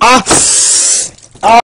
Ah!